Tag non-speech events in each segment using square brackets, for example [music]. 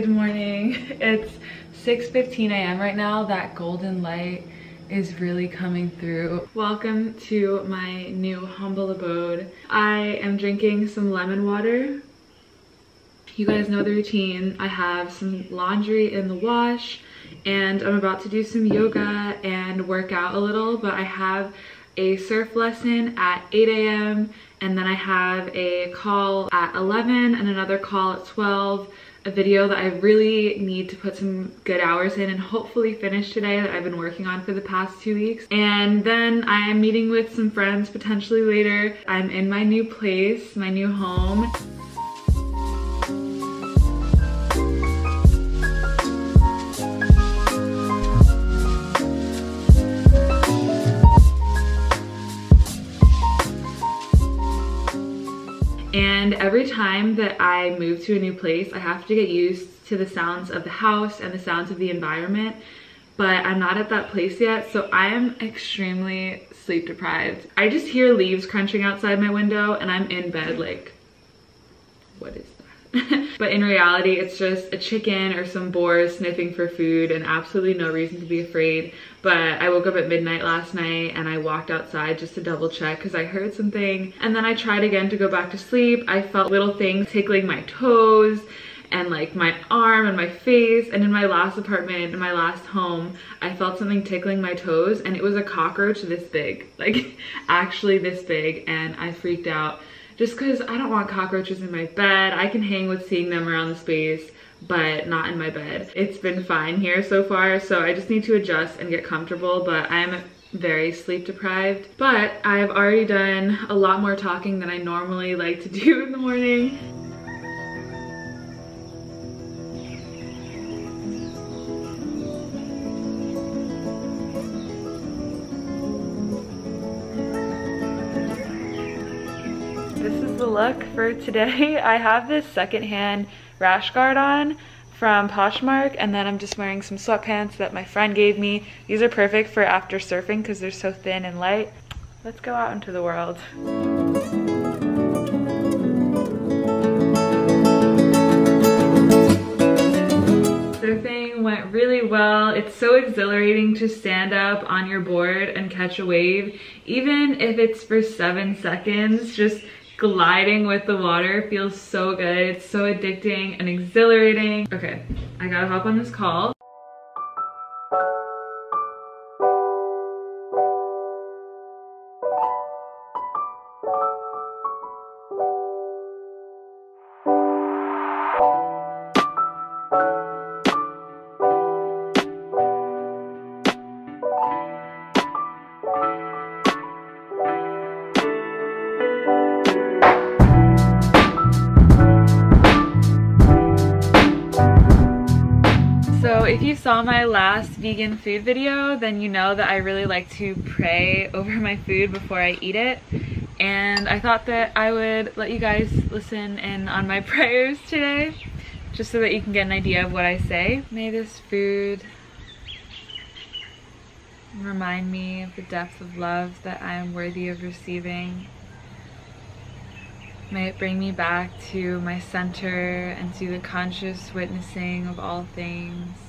Good morning. [laughs] It's 6.15 a.m. right now. That golden light is really coming through. Welcome to my new humble abode. I am drinking some lemon water. You guys know the routine. I have some laundry in the wash and I'm about to do some yoga and work out a little, but I have a surf lesson at 8 a.m. and then I have a call at 11 and another call at 12 a video that I really need to put some good hours in and hopefully finish today that I've been working on for the past two weeks. And then I am meeting with some friends potentially later. I'm in my new place, my new home. And every time that I move to a new place, I have to get used to the sounds of the house and the sounds of the environment. But I'm not at that place yet, so I am extremely sleep deprived. I just hear leaves crunching outside my window and I'm in bed like, what is [laughs] but in reality, it's just a chicken or some boars sniffing for food and absolutely no reason to be afraid. But I woke up at midnight last night and I walked outside just to double check because I heard something. And then I tried again to go back to sleep. I felt little things tickling my toes and like my arm and my face and in my last apartment in my last home I felt something tickling my toes and it was a cockroach this big [laughs] like actually this big and I freaked out just because I don't want cockroaches in my bed. I can hang with seeing them around the space but not in my bed. It's been fine here so far, so I just need to adjust and get comfortable, but I'm very sleep deprived. But I've already done a lot more talking than I normally like to do in the morning. Look for today. [laughs] I have this secondhand rash guard on from Poshmark and then I'm just wearing some sweatpants that my friend gave me. These are perfect for after surfing because they're so thin and light. Let's go out into the world. Surfing went really well. It's so exhilarating to stand up on your board and catch a wave, even if it's for seven seconds. Just gliding with the water feels so good. It's so addicting and exhilarating. Okay, I gotta hop on this call. If you saw my last vegan food video, then you know that I really like to pray over my food before I eat it. And I thought that I would let you guys listen in on my [laughs] prayers today, just so that you can get an idea of what I say. May this food remind me of the depth of love that I am worthy of receiving. May it bring me back to my center and to the conscious witnessing of all things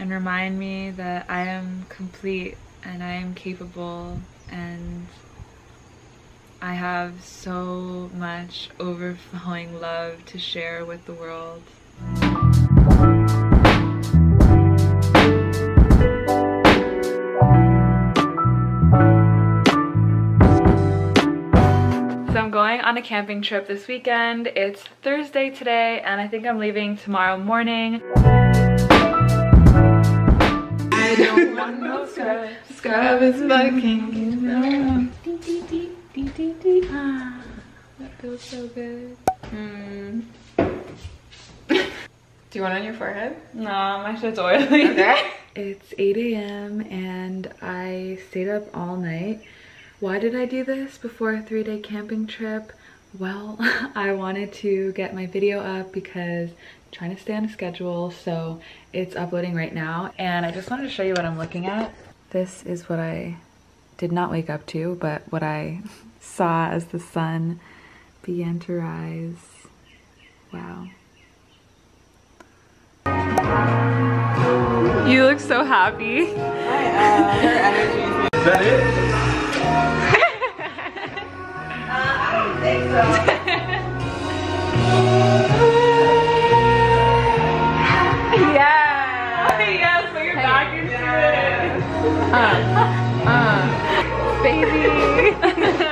and remind me that I am complete and I am capable and I have so much overflowing love to share with the world. So I'm going on a camping trip this weekend. It's Thursday today and I think I'm leaving tomorrow morning. I don't [laughs] want no scrub. Scrub is fucking you know. Ah, that feels so good. Mm. Do you want on your forehead? No, my shit's oily. Okay. [laughs] it's 8 a.m. and I stayed up all night. Why did I do this before a three-day camping trip? Well, [laughs] I wanted to get my video up because trying to stay on a schedule so it's uploading right now and I just wanted to show you what I'm looking at. This is what I did not wake up to but what I [laughs] saw as the sun began to rise. Wow. You look so happy. I am. Her energy Is that it? [laughs] yeah. [laughs] [laughs] Uh, uh, Baby. [laughs]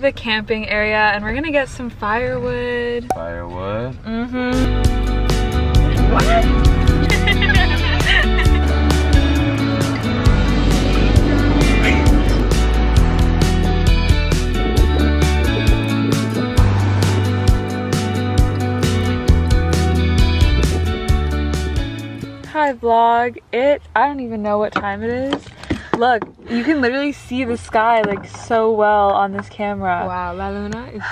the camping area and we're gonna get some firewood. Firewood. Mm-hmm. Hi vlog. It I don't even know what time it is. Look, you can literally see the sky like so well on this camera. Wow, La Luna is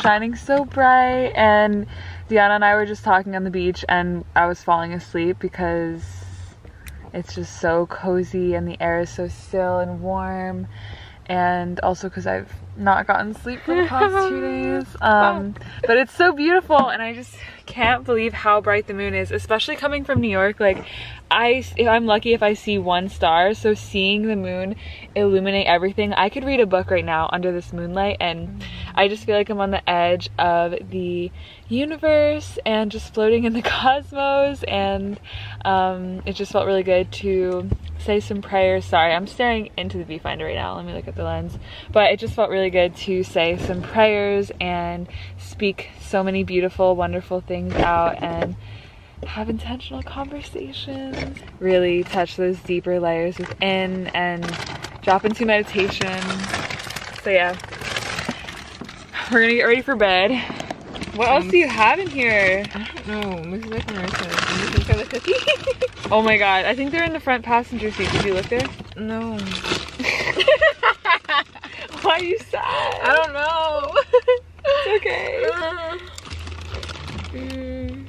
shining so bright and Diana and I were just talking on the beach and I was falling asleep because it's just so cozy and the air is so still and warm and also because I've not gotten sleep for the past two [laughs] days. Um, but it's so beautiful and I just can't believe how bright the moon is especially coming from New York. Like I if I'm lucky if I see one star so seeing the moon illuminate everything I could read a book right now under this moonlight and I just feel like I'm on the edge of the universe and just floating in the [laughs] cosmos and um, it just felt really good to say some prayers. Sorry I'm staring into the viewfinder right now. Let me look at the lens. But it just felt really good to say some prayers and speak so many beautiful wonderful things out and have intentional conversations, really touch those deeper layers within and drop into meditation. So yeah, we're gonna get ready for bed. What else do you have in here? this is like Marissa. And for the cookie. [laughs] Oh my god, I think they're in the front passenger seat. Did you look there? no, [laughs] Why are you sad? I don't know. It's okay. [laughs] Mm.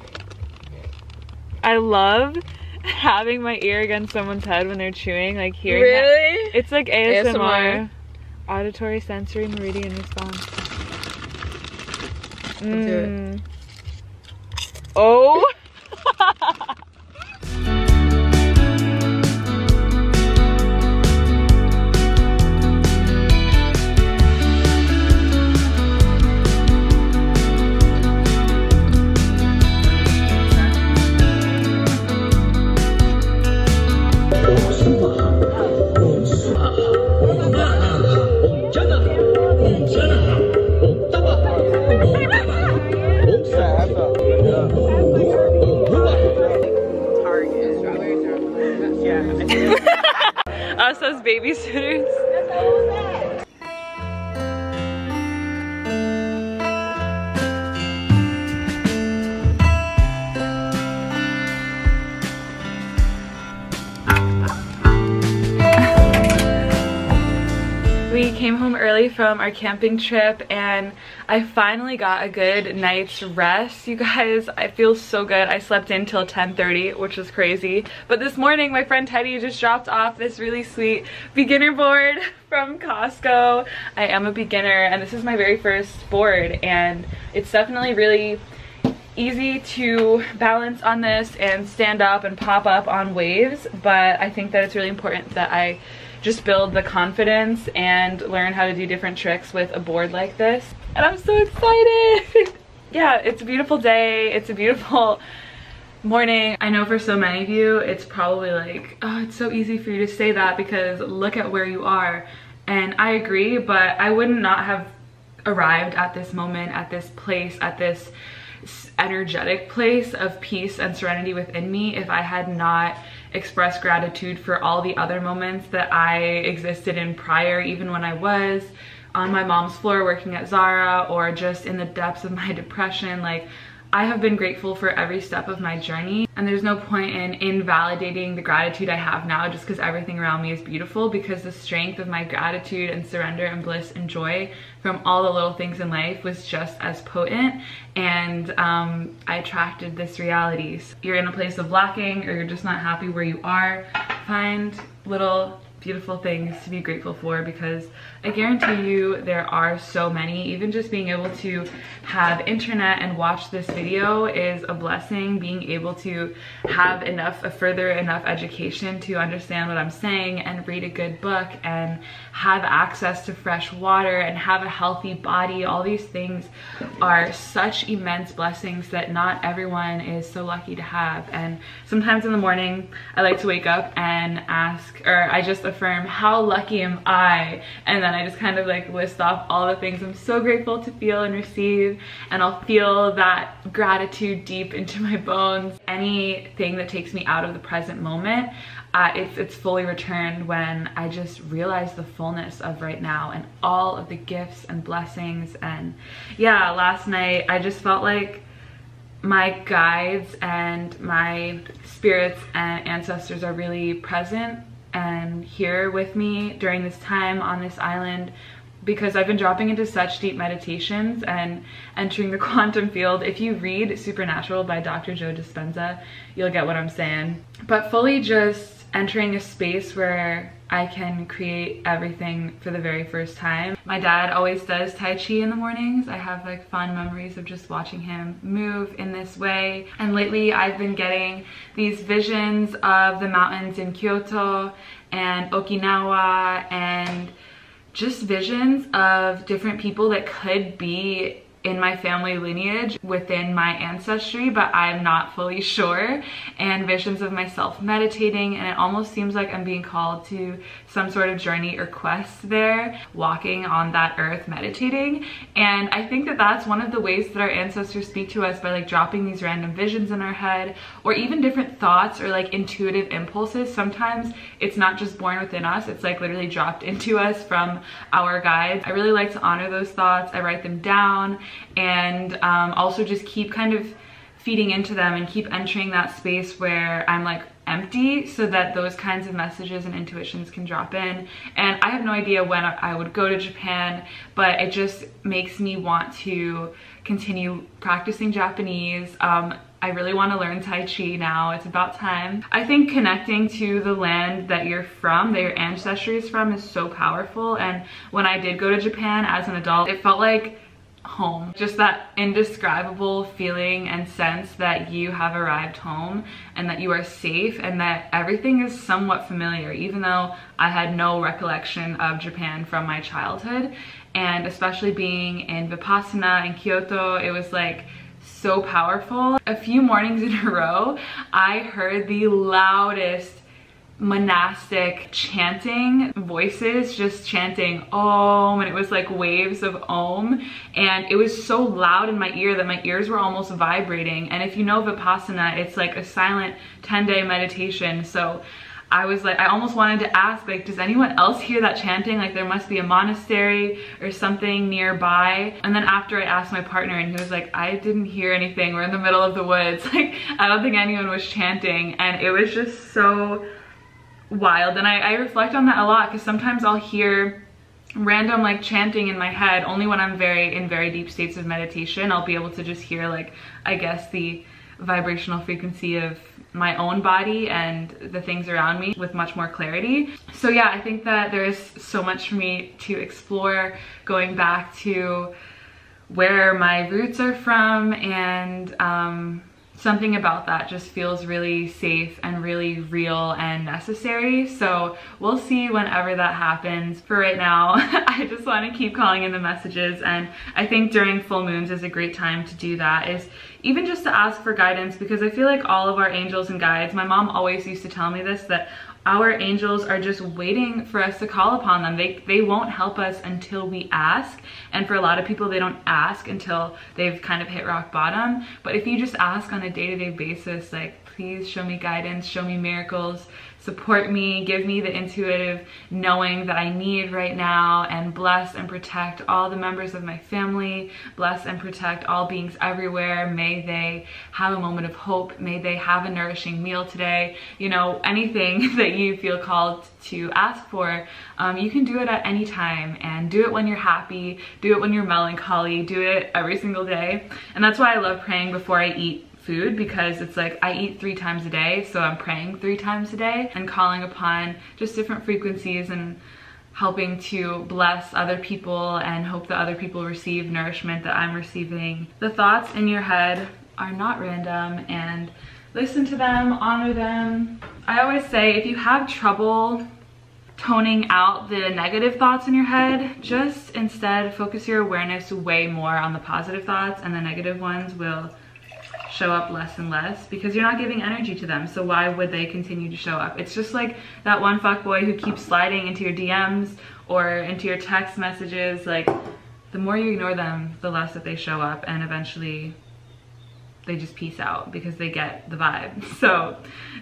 I love having my ear against someone's head when they're chewing, like hearing that. It's like ASMR. ASMR. Auditory sensory meridian response. Let's do it. Mm. Oh. [laughs] Us as babysitters. [laughs] from our camping trip and I finally got a good night's rest. You guys, I feel so good. I slept in till 10.30, which was crazy. But this morning, my friend Teddy just dropped off this really sweet beginner board [laughs] from Costco. I am a beginner and this is my very first board and it's definitely really easy to balance on this and stand up and pop up on waves but I think that it's really important that I just build the confidence and learn how to do different tricks with a board like this. And I'm so excited! [laughs] Yeah it's a beautiful day. It's a beautiful [laughs] morning. I know for so many of you it's probably like oh it's so easy for you to say that because look at where you are. And I agree but I would not have arrived at this moment at this place at this energetic place of peace and serenity within me if I had not expressed gratitude for all the other moments that I existed in prior, even when I was on my mom's floor working at Zara or just in the depths of my [laughs] depression. Like I have been grateful for every step of my journey and there's no point in invalidating the gratitude I have now just because everything around me is beautiful because the strength of my gratitude and surrender and bliss and joy from all the little things in life was just as potent and um, I attracted this reality. So you're in a place of lacking or you're just not happy where you are, find little beautiful things to be grateful for because I guarantee you there are so many. Even just being able to have internet and watch this video is a blessing. Being able to have enough, a further enough education to understand what I'm saying and read a good book and have access to fresh water and have a healthy body. All these things are such immense blessings that not everyone is so lucky to have. And sometimes in the morning, I like to wake up and ask, or I just affirm, how lucky am I? And then then I just kind of like list off all the things I'm so grateful to feel and receive and I'll feel that gratitude deep into my bones. Anything that takes me out of the present moment, uh, it's, it's fully returned when I just realize the fullness of right now and all of the gifts and blessings and yeah, last night I just felt like my guides and my spirits and ancestors are really present and here with me during this time on this island because I've been dropping into such deep meditations and entering the [laughs] quantum field. If you read Supernatural by Dr. Joe Dispenza, you'll get what I'm saying. But fully just entering a space where I can create everything for the very first time. My dad always does Tai Chi in the mornings. I have like fond memories of just watching him move in this way. And lately I've been getting these visions of the mountains in Kyoto and Okinawa and just visions of different people that could be in my family lineage within my ancestry, but I'm not fully [laughs] sure. And visions of myself meditating, and it almost seems like I'm being called to some sort of journey or quest there, walking on that earth meditating. And I think that that's one of the ways that our ancestors speak to us by like dropping these random visions in our head, or even different thoughts or like intuitive impulses. Sometimes it's not just born within us, it's like literally dropped [laughs] into us from our guides. I really like to honor those thoughts. I write them down and um, also just keep kind of feeding into them and keep entering that space where I'm like empty so that those kinds of messages and intuitions can drop in. And I have no idea when I would go to Japan, but it just makes me want to continue practicing Japanese. Um, I really want to learn Tai Chi now. It's about time. I think connecting to the land that you're from, that your ancestry is from, is so powerful. And when I did go to Japan as an adult, it felt like home. Just that indescribable feeling and sense that you have arrived home and that you are safe and that everything is somewhat familiar, even though I had no recollection of Japan from my childhood. And especially being in Vipassana in Kyoto, it was like so powerful. A few mornings in a row, I heard the loudest monastic chanting voices just chanting om and it was like waves of om and it was so loud in my ear that my ears were almost vibrating and if you know vipassana it's like a silent 10-day meditation so I was like, I almost wanted to ask, like, does anyone else hear that chanting? Like, there must be a monastery or something nearby. And then after I asked my partner, and he was like, I didn't hear anything. We're in the middle of the woods. [laughs] Like, I don't think anyone was chanting. And it was just so wild and I, I reflect on that a lot because sometimes I'll hear random like chanting in my head only when I'm very in very deep states of meditation I'll be able to just hear like I guess the vibrational frequency of my own body and the things around me with much more clarity. So yeah, I think that there's so much for me to explore going back to where my roots are from and um, something about that just feels really safe and really real and necessary. So we'll see whenever that happens. For right now, [laughs] I just want to keep calling in the messages and I think during full moons is a great time to do that is even just to ask for guidance because I feel like all of our angels and guides, my mom always used to tell me this, that our angels are just waiting for us to call upon them. They, they won't help us until we ask. And for a lot of people, they don't ask until they've kind of hit rock bottom. But if you just ask on a day-to-day -day basis, like, please show me guidance, show me miracles, support me, give me the intuitive knowing that I need right now, and bless and protect all the members of my family, bless and protect all beings everywhere. May they have a moment of hope. May they have a nourishing meal today. You know, anything [laughs] that you feel called to ask for, um, you can do it at any time and do it when you're happy, do it when you're melancholy, do it every single day. And that's why I love praying before I eat food because it's like I eat three times a day, so I'm praying three times a day and calling upon just different frequencies and helping to bless other people and hope that other people receive nourishment that I'm receiving. The thoughts in your head are not random and listen to them, honor them. I always say if you have trouble toning out the negative thoughts in your head, just instead focus your awareness way more on the positive thoughts and the negative ones will show up less and less because you're not giving energy to them. So why would they continue to show up? It's just like that one fuck boy who keeps sliding into your DMs or into your text messages. Like the more you ignore them, the less that they show up and eventually they just peace out because they get the vibe. [laughs] So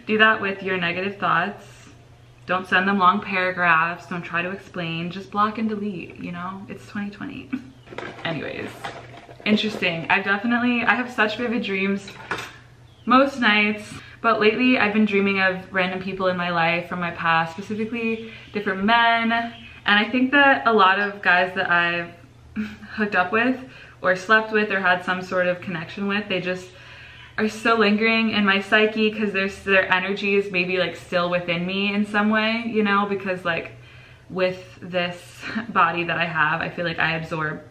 do that with your negative thoughts. Don't send them long paragraphs. Don't try to explain. Just block and delete, you know? It's 2020. [laughs] Anyways, interesting. I definitely, I have such vivid dreams most nights, but lately I've been dreaming of random people in my life from my past, specifically different men. And I think that a lot of guys that I've [laughs] hooked up with or slept with or had some sort of connection with, they just are still lingering in my psyche because their, their energy is maybe like still within me in some way, you know, because like with this [laughs] body that I have, I feel like I absorb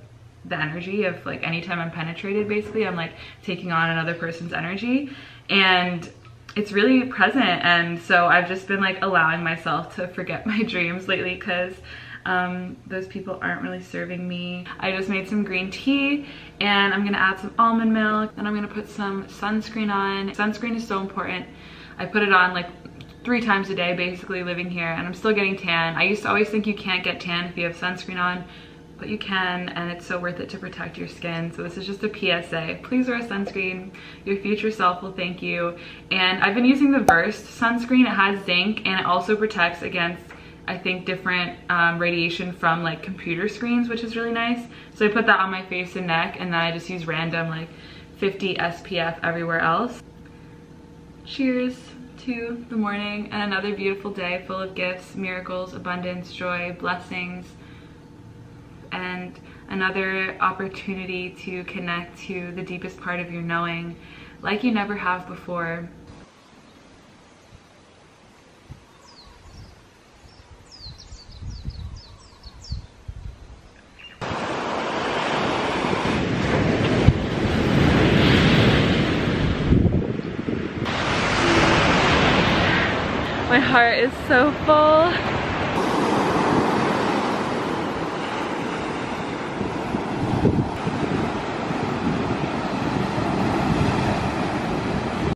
the energy of like anytime I'm penetrated basically I'm like taking on another person's energy and it's really present and so I've just been like allowing myself to forget [laughs] my dreams lately because um, those people aren't really serving me. I just made some green tea and I'm gonna add some almond milk and I'm gonna put some sunscreen on. Sunscreen is so important. I put it on like three times a day basically living here and I'm still getting tan. I used to always think you can't get tan if you have sunscreen on but you can and it's so worth it to protect your skin. So this is just a PSA. Please wear sunscreen. Your future self will thank you. And I've been using the Versed sunscreen. It has zinc and it also protects against I think different um, radiation from like computer screens, which is really nice. So I put that on my face and neck and then I just use random like 50 SPF everywhere else. Cheers to the morning and another beautiful day full of gifts, miracles, abundance, joy, blessings, and another opportunity to connect to the deepest part of your knowing like you never have before. My heart is so full.